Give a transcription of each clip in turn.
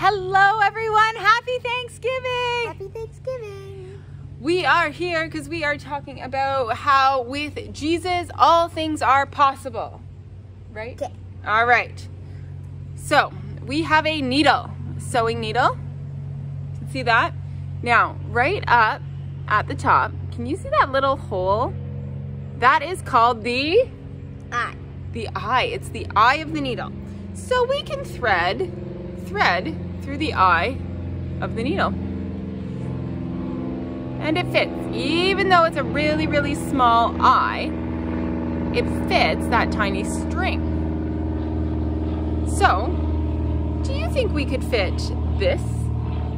Hello, everyone. Happy Thanksgiving. Happy Thanksgiving. We are here because we are talking about how with Jesus all things are possible. Right? Okay. All right. So we have a needle, sewing needle. See that? Now, right up at the top, can you see that little hole? That is called the Eye. the eye. It's the eye of the needle. So we can thread, thread through the eye of the needle. And it fits. Even though it's a really, really small eye, it fits that tiny string. So, do you think we could fit this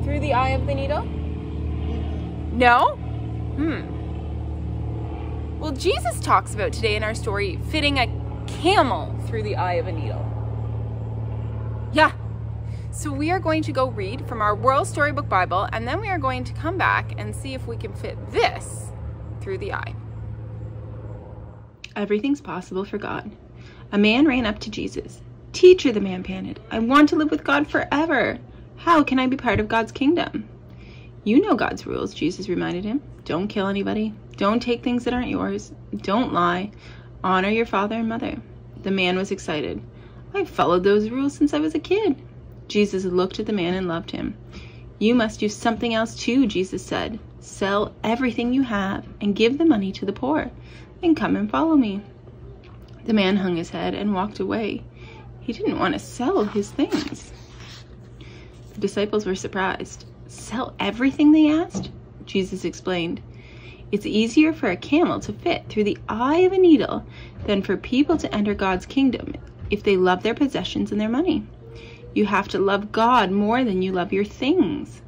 through the eye of the needle? No? Hmm. Well, Jesus talks about today in our story fitting a camel through the eye of a needle. Yeah. So we are going to go read from our Whirl Storybook Bible and then we are going to come back and see if we can fit this through the eye. Everything's possible for God. A man ran up to Jesus. Teacher, the man panted, I want to live with God forever. How can I be part of God's kingdom? You know God's rules, Jesus reminded him. Don't kill anybody. Don't take things that aren't yours. Don't lie. Honor your father and mother. The man was excited. I've followed those rules since I was a kid. Jesus looked at the man and loved him. You must do something else too, Jesus said. Sell everything you have and give the money to the poor, and come and follow me. The man hung his head and walked away. He didn't want to sell his things. The disciples were surprised. Sell everything, they asked? Jesus explained. It's easier for a camel to fit through the eye of a needle than for people to enter God's kingdom if they love their possessions and their money. You have to love God more than you love your things.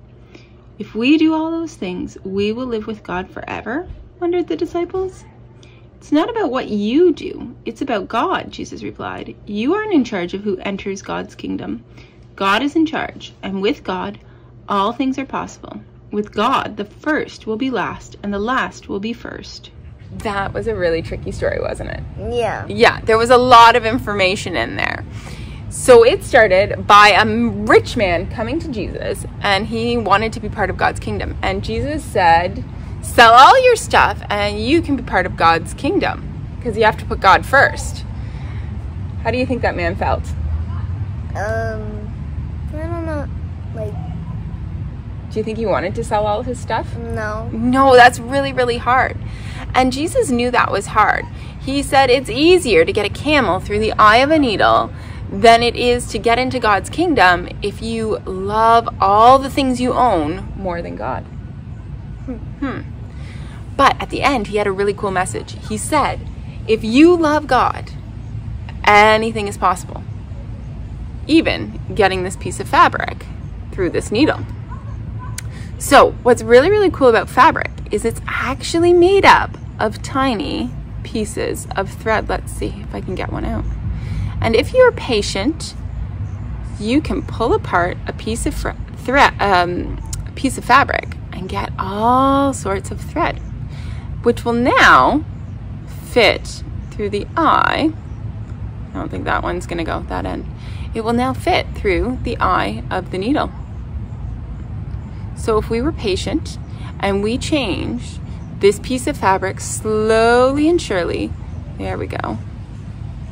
If we do all those things, we will live with God forever? wondered the disciples. It's not about what you do, it's about God, Jesus replied. You aren't in charge of who enters God's kingdom. God is in charge, and with God, all things are possible. With God, the first will be last, and the last will be first. That was a really tricky story, wasn't it? Yeah. Yeah, there was a lot of information in there. So it started by a rich man coming to Jesus and he wanted to be part of God's kingdom. And Jesus said, Sell all your stuff and you can be part of God's kingdom because you have to put God first. How do you think that man felt? Um, I don't know. Like, Do you think he wanted to sell all his stuff? no. No, that's really, really hard. And Jesus knew that was hard. He said it's easier to get a camel through the eye of a needle than it is to get into God's kingdom if you love all the things you own more than God. Hmm. But at the end, he had a really cool message. He said, if you love God, anything is possible. Even getting this piece of fabric through this needle. So, what's really, really cool about fabric is it's actually made up of tiny pieces of thread. Let's see if I can get one out. And if you're patient, you can pull apart a piece of thread, um, a piece of fabric, and get all sorts of thread, which will now fit through the eye. I don't think that one's going to go that end. It will now fit through the eye of the needle. So if we were patient and we change this piece of fabric slowly and surely, there we go,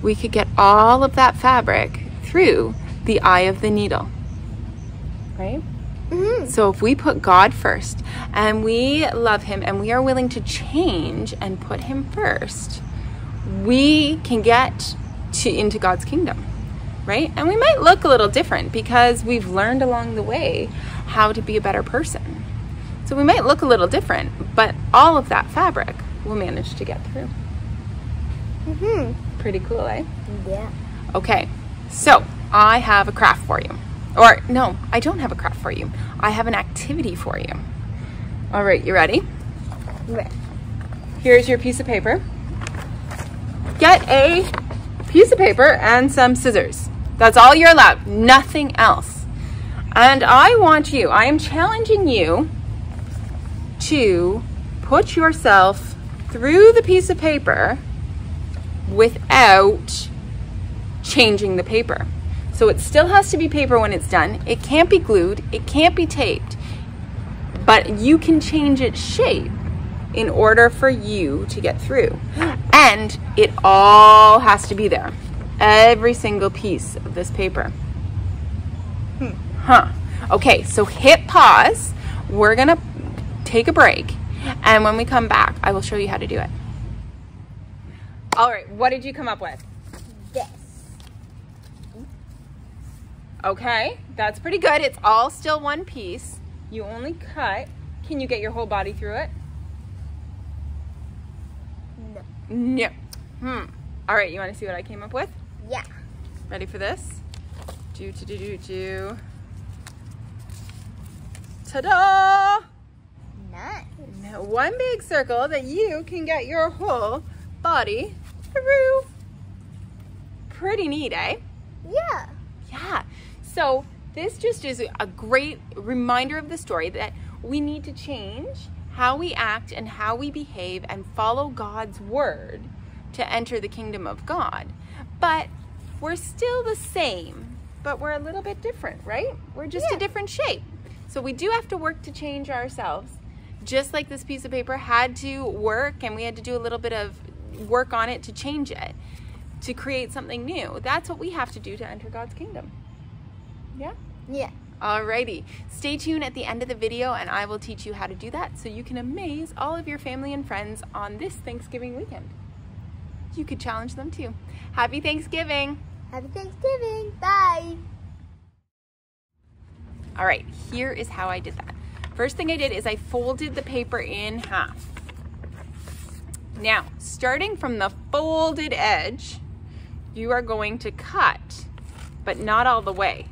we could get all of that fabric through the eye of the needle. Right? Mm-hmm. So if we put God first and we love Him and we are willing to change and put Him first, we can get to into God's kingdom, right? And we might look a little different because we've learned along the way how to be a better person. So we might look a little different, but all of that fabric will manage to get through. Mm-hmm. Pretty cool, eh? Yeah. Okay, so I have a craft for you. Or, no, I don't have a craft for you. I have an activity for you. All right, you ready? Right. Here's your piece of paper. Get a piece of paper and some scissors. That's all you're allowed, nothing else. And I want you, I am challenging you to put yourself through the piece of paper without changing the paper. So it still has to be paper when it's done. It can't be glued, it can't be taped, but you can change its shape in order for you to get through. And it all has to be there. Every single piece of this paper. Huh. Okay, so hit pause. We're gonna take a break. And when we come back, I will show you how to do it. All right, what did you come up with? This. Okay, that's pretty good. It's all still one piece. You only cut. Can you get your whole body through it? No. No. Hmm. All right, you want to see what I came up with? Yeah. Ready for this? Do, do, do, do, do. Ta-da! Nice. Now, one big circle that you can get your whole body through. Pretty neat, eh? Yeah. Yeah. So this just is a great reminder of the story that we need to change how we act and how we behave and follow God's word to enter the kingdom of God. But we're still the same, but we're a little bit different, right? We're just Yeah. a different shape. So we do have to work to change ourselves. Just like this piece of paper had to work and we had to do a little bit of work on it to change it, to create something new. That's what we have to do to enter God's kingdom. Yeah? Yeah. Alrighty. Stay tuned at the end of the video and I will teach you how to do that so you can amaze all of your family and friends on this Thanksgiving weekend. You could challenge them too. Happy Thanksgiving! Happy Thanksgiving. Bye. All right, here is how I did that. First thing I did is I folded the paper in half. Now, starting from the folded edge, you are going to cut, but not all the way,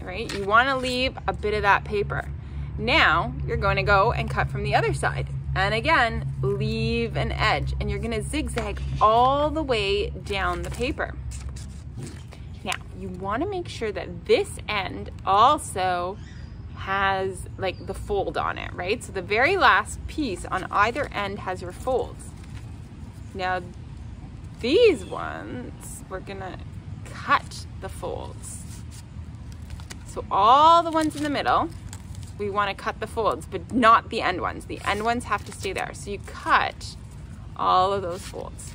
right? You wanna leave a bit of that paper. Now, you're going to go and cut from the other side. And again, leave an edge, and you're gonna zigzag all the way down the paper. Now, you want to make sure that this end also has like the fold on it, right? So the very last piece on either end has your folds. Now, these ones, we're gonna cut the folds. So all the ones in the middle, we want to cut the folds, but not the end ones. The end ones have to stay there. So you cut all of those folds.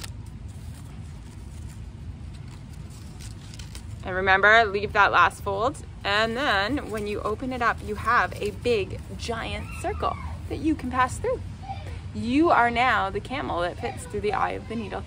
And remember, leave that last fold. And then when you open it up, you have a big, giant circle that you can pass through. You are now the camel that fits through the eye of the needle.